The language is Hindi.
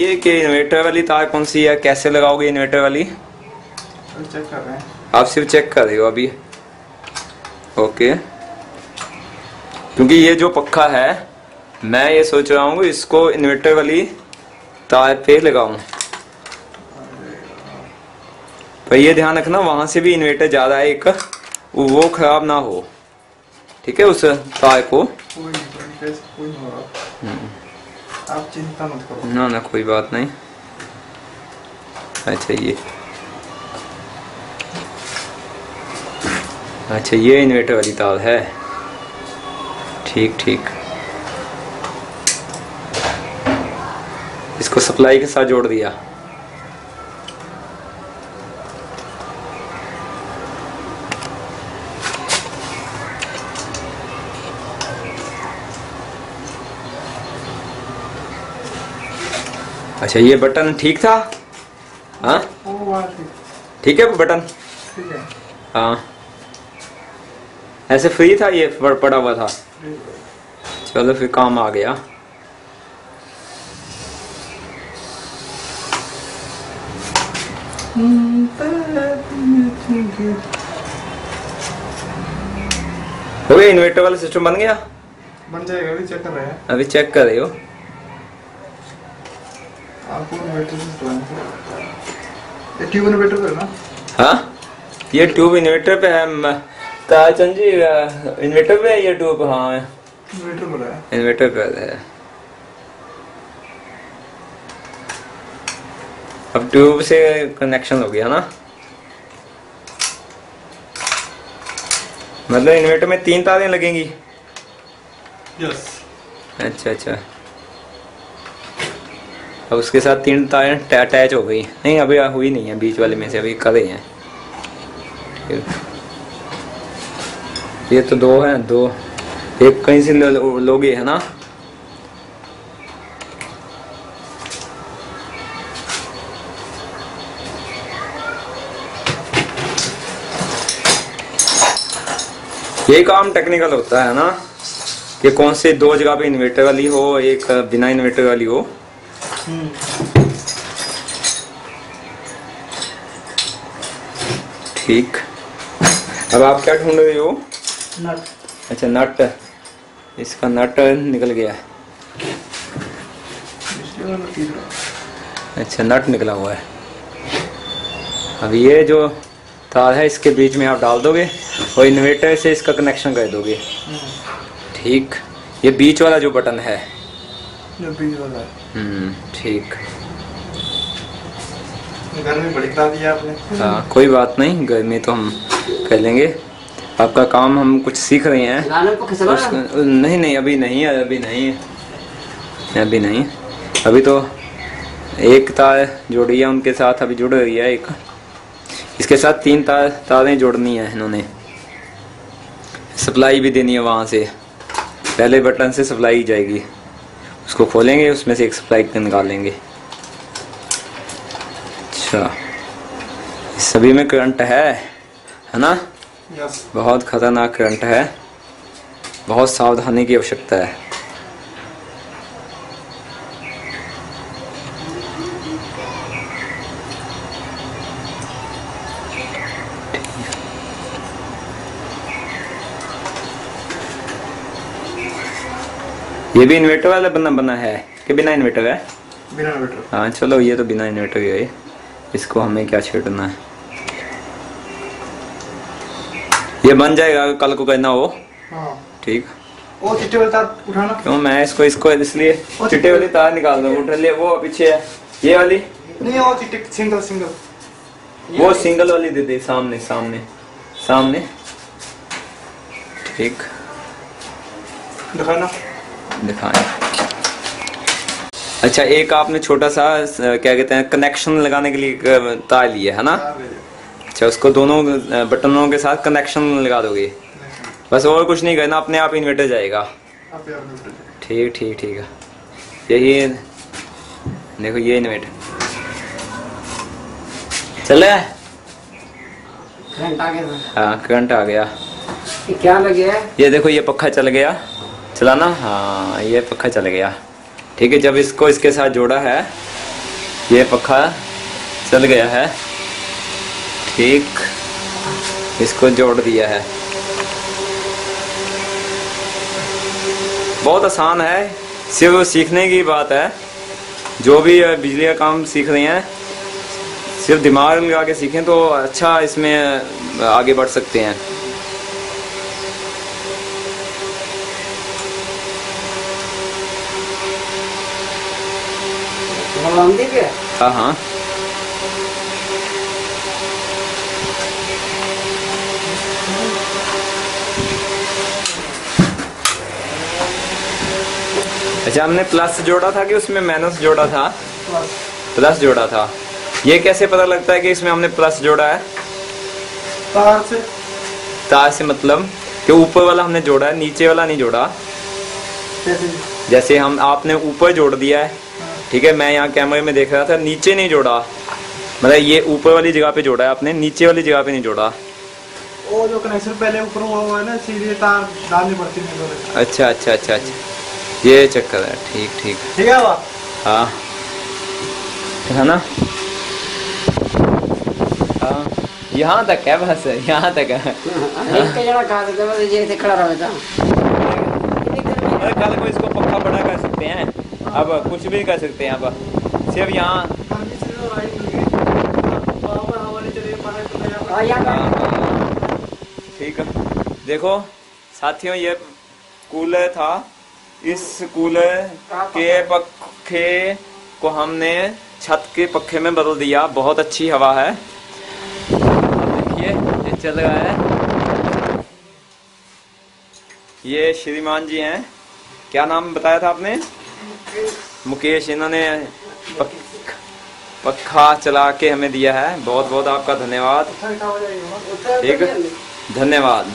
ये कि इन्वर्टर वाली तार कौन सी है? कैसे लगाओगे इन्वर्टर वाली? चेक कर रहे हैं। आप सिर्फ़ चेक कर रहे हो अभी। ओके क्योंकि ये जो पक्का है मैं ये सोच रहा हूँ इसको इन्वर्टर वाली तार पे लगाऊँ। पर ये ध्यान रखना वहाँ से भी इन्वर्टर ज़्यादा है एक वो खराब ना हो। ठीक है उस तार को। नहीं कोई आप चिंता मत करो ना ना कोई बात नहीं अच्छा ये अच्छा ये इन्वर्टर वाली तार है ठीक ठीक इसको सप्लाई के साथ जोड़ दिया। अच्छा ये बटन ठीक था? हाँ? ठीक। ठीक है बटन? हाँ। ऐसे फ्री था ये पड़ा हुआ था? चलो फिर काम आ गया। हो गया इन्वर्टर वाला सिस्टम बन गया? बन जाएगा अभी चेक कर रहे हैं। अभी चेक कर रहे हो? आपको इन्वर्टर से ये ट्यूब इन्वर्टर पे है ना? हाँ? ये ट्यूब इन्वर्टर पे है ताजचंद जी इन्वर्टर पे है ये ट्यूब हाँ इन्वर्टर पर है। इन्वर्टर पे है। अब ट्यूब से कनेक्शन हो गया ना? मतलब इन्वर्टर में तीन तारें लगेंगी? यस अच्छा अच्छा। अब उसके साथ तीन तारें अटैच हो गई। नहीं, अभी हुई नहीं है, बीच वाले में से अभी कर रहे हैं। ये तो दो हैं, दो। एक कहीं से लो- लो- है ना? ये काम टेक्निकल होता है ना, कि कौन से दो जगह पे इन्वर्टर वाली हो, एक बिना इन्वर्टर वाली हो। ठीक। अब आप क्या ढूंढ रहे हो? नट। अच्छा नट। इसका नट निकल गया। है अच्छा नट निकला हुआ है। अब ये जो तार है इसके बीच में आप डाल दोगे और इन्वर्टर से इसका कनेक्शन कर दोगे। ठीक। ये बीच वाला जो बटन है वाला हम्म ठीक। घर में बड़ी दिया आपने। हाँ कोई बात नहीं गर्मी तो हम कर लेंगे। आपका काम हम कुछ सीख रहे हैं। नहीं नहीं अभी नहीं है अभी नहीं है। अभी नहीं। अभी तो एक तार जोड़ी है उनके साथ अभी जुड़ रही है एक। इसके साथ तीन तार तारें जोड़नी है इन्होंने। सप्लाई भी देनी है वहाँ से। पहले बटन से सप्लाई जाएगी। उसको खोलेंगे उसमें से एक सप्लाई निकालेंगे। अच्छा। सभी में करंट है है ना? यस बहुत खतरनाक करंट है। बहुत सावधानी की आवश्यकता है। ये भी इन्वर्टर वाला बना बना है? कि बिना इन्वर्टर है? बिना इन्वर्टर हाँ चलो ये तो बिना इन्वर्टर ही है। इसको हमें क्या छेड़ना है? ये बन जाएगा कल को कहना हो हाँ। ठीक। वो चिट्टे वाला तार उठाना। क्यों मैं इसको इसको इसलिए चिट्टे वाली तार निकाल दो उठ लिए वो पीछे है। ये वाली? नहीं वो चिट्टे सिंगल सिंगल वो सिंगल वाली दे दे सामने सामने। सामने। ठीक। दिखाना। दिखाएँ। अच्छा एक आपने छोटा सा क्या कहते हैं कनेक्शन लगाने के लिए तार लिया है ना? अच्छा उसको दोनों बटनों के साथ कनेक्शन लगा दोगे। बस और कुछ नहीं करना अपने आप इन्वर्टर जाएगा। ठीक ठीक ठीक है। यही देखो ये इन्वर्टर चल रहा है? करंट आ गया। हाँ करंट आ गया। क्या लगे ये देखो ये पक्का चल गया। चलाना? हाँ ये पखा चल गया। ठीक है, जब इसको इसके साथ जोड़ा है, ये पखा चल गया है। ठीक, इसको जोड़ दिया है। बहुत आसान है, सिर्फ़ सीखने की बात है। जो भी बिजली का काम सीख रहे हैं। सिर्फ़ दिमाग लगा के सीखें तो अच्छा इसमें आगे बढ़ सकते हैं। हाँ हाँ। अच्छा हमने प्लस जोड़ा था कि उसमें माइनस जोड़ा था? प्लस जोड़ा था। ये कैसे पता लगता है कि इसमें हमने प्लस जोड़ा है? तार से। तार से मतलब कि ऊपर वाला हमने जोड़ा है नीचे वाला नहीं जोड़ा। जैसे हम आपने ऊपर जोड़ दिया है। ठीक है मैं यहाँ कैमरे में देख रहा था नीचे नहीं जोड़ा। मतलब ये ऊपर वाली जगह पे जोड़ा है आपने नीचे वाली जगह पे नहीं जोड़ा। वो जो कनेक्शन पहले ऊपर हुआ हुआ है ना सीधे तार डालनी पड़ती है अच्छा अच्छा अच्छा अच्छा। ये चक्कर है ठीक ठीक। ठीक है हाँ। है ना? हाँ। यहाँ तक है बस यहाँ तक है। अरे कल को इसको पक्का बड़ा कर सकते हैं। अब कुछ भी कर सकते हैं अब। सिर्फ़ यहाँ ठीक है। देखो, साथियों, ये कूलर था। इस कूलर के पखे को हमने छत के पखे में बदल दिया। बहुत अच्छी हवा है। देखिए, ये चल रहा है। ये श्रीमान जी हैं। क्या नाम बताया था आपने? मुकेश इन्होंने पक, पखा चला के हमें दिया है। बहुत बहुत आपका धन्यवाद। ठीक धन्यवाद।